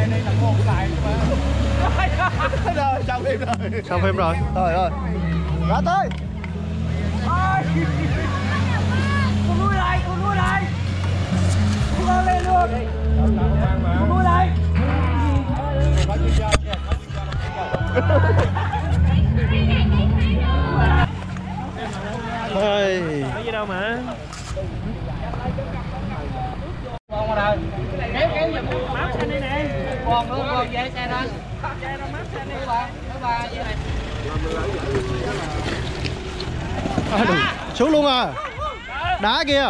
xe đây là một lại mà rồi xong phim rồi. Xong phim rồi. Rồi rồi. Ra tới. Con nuôi lại con nuôi lại. Con nuôi lên luôn. Con nuôi lại. Ôi, Có gì đâu mà. Con vào đây kéo kéo giùm mát xe đây nè con nữa con về xe đó. Xe nó mát xe đi bà thứ ba với này à, xuống luôn à. Đá kia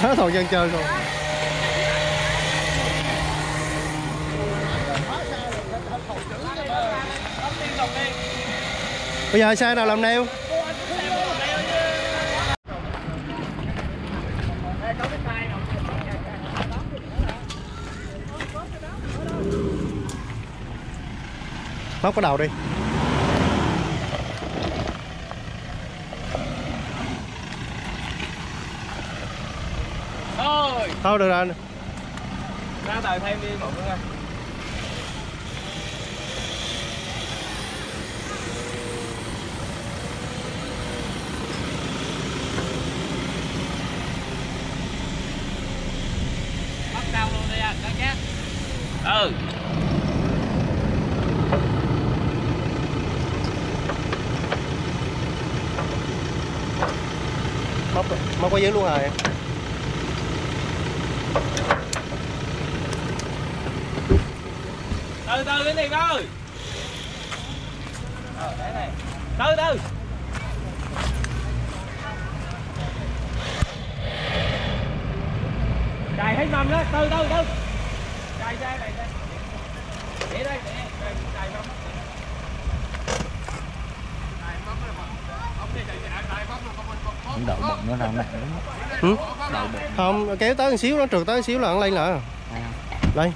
hết thời gian chơi rồi. Bây giờ xe nào làm neo móc cái đầu đi. Thôi. Thôi được rồi. Ra tờ thêm đi một nữa luôn nhé Ừ. Móc móc qua dưới luôn rồi. Từ từ cái gì ơi. Ờ, từ từ. Cài hết mầm đó, từ từ từ cài xe cài xe để đây để mâm không đậu bụng nó ra mặt ừ? không kéo tới một xíu nó trượt tới một xíu là ăn lên lại. Lên.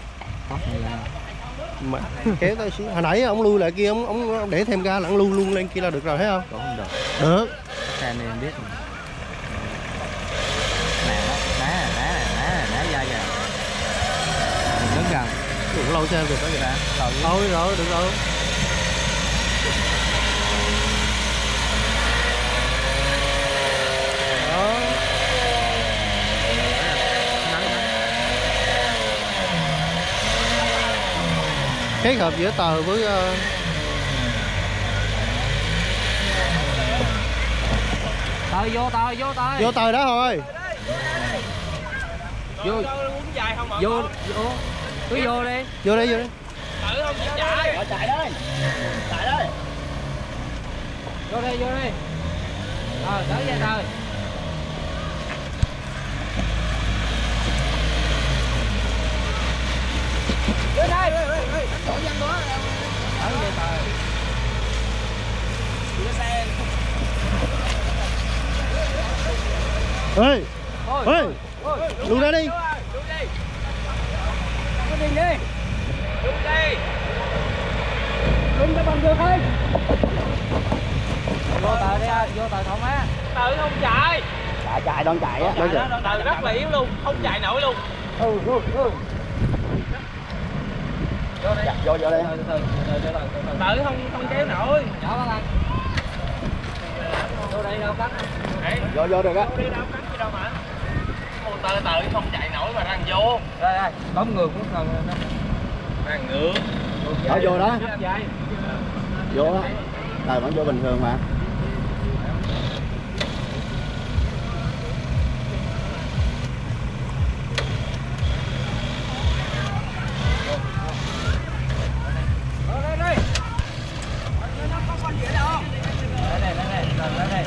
Mà kéo tới xíu. Hồi nãy ông lui lại kia ông ông để thêm ga là ông lưu luôn lên kia là được rồi thấy không? Được. Được. Xe này em biết mà. nè đó đá đá đá đá da kìa Đừng đứng gần cũng lâu xe được đó lâu chứ. thôi rồi được rồi. Đó. Kết hợp giữa tờ với ờ, tơi vô tơi vô tơi vô tờ đó thôi. Vô. Vô vô cứ vô đi. Vô đi vô đi Tự không chịu chạy chạy đây chạy đây vô đi vô đi ờ tới ra tơi lên đây đổ văn đó ở về tơi ê thôi ê luôn ra đi cứ đi đi Đúng đi lên cho bằng được thôi vô tờ đi vô tờ thoải mái Tự không chạy chạy chạy đang chạy á Đang chạy. Tự rất là yếu luôn, không chạy nổi luôn ừ ừ ừ vô đi vô vô đây Tự không không kéo nổi nhỏ bác anh vô đây đâu cắt vô vô được á vô đi đâu cắn gì đâu mà Ôi, Tự tự không chạy nổi mà đang vô. Đây đây bấm ngược cũng cần Đang ngược. Ở vô đó. Vô đó. Rồi vẫn vô bình thường mà đây đây nó không còn gì đâu đây đây đây đây đây đây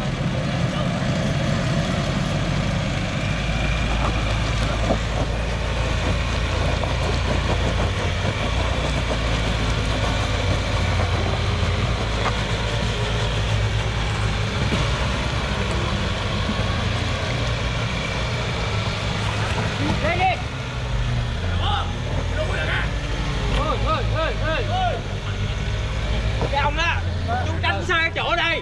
cái ông đó chú tránh xa cái chỗ đây